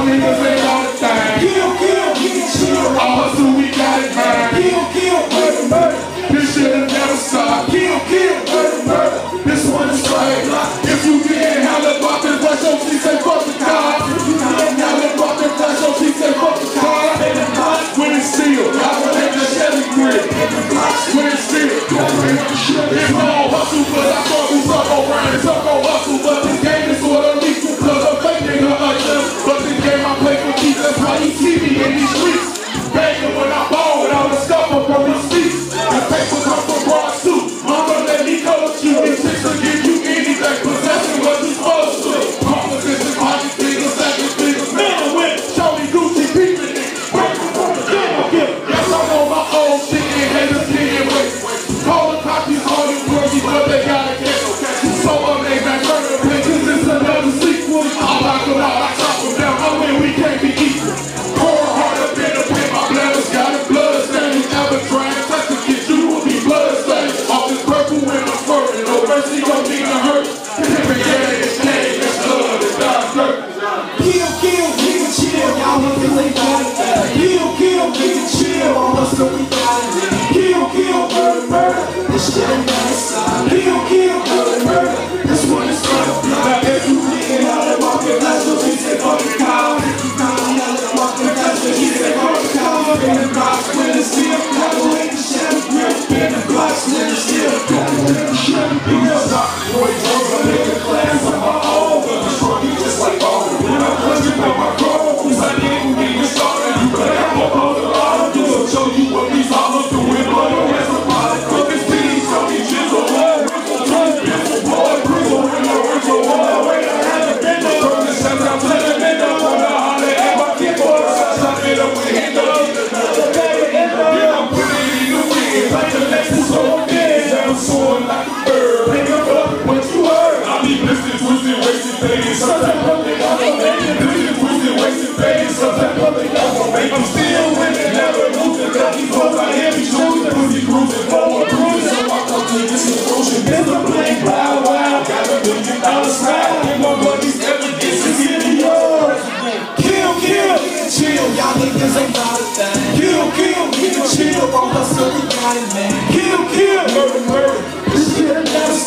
Niggas ain't on the time. Kill, kill, get chill. All us we got it mind. Kill, kill, murder, murder. This shit'll never stop. Kill, kill, murder, murder. This one is straight. If you didn't have get hella bumpin', watch your feet say fuck the cop. If you didn't have get hella bumpin', watch your feet say fuck the cop. In the pot, when it's steel. I will hang the Chevy grip. In the pot, when it's sealed. If I don't hustle, but I fuck who's up around. It's up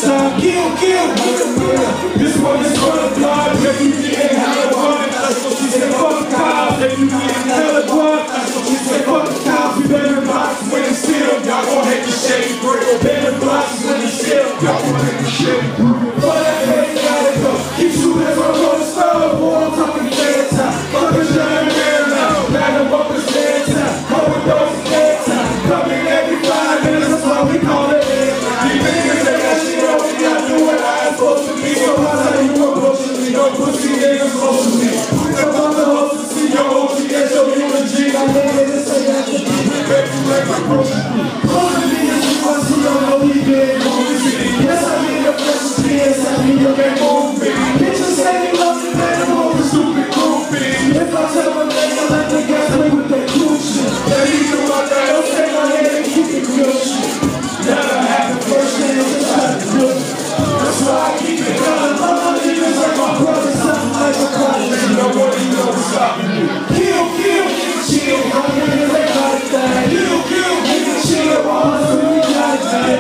time. Kill, kill, This one is gonna die. If you get hella hard, that's what she said. Fuck cops. If you get hella Deus.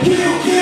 kill, kill.